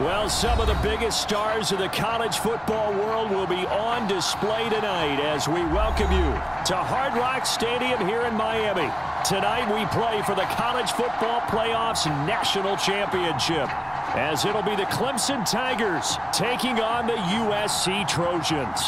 Well, some of the biggest stars of the college football world will be on display tonight as we welcome you to Hard Rock Stadium here in Miami. Tonight we play for the College Football Playoffs National Championship as it'll be the Clemson Tigers taking on the USC Trojans.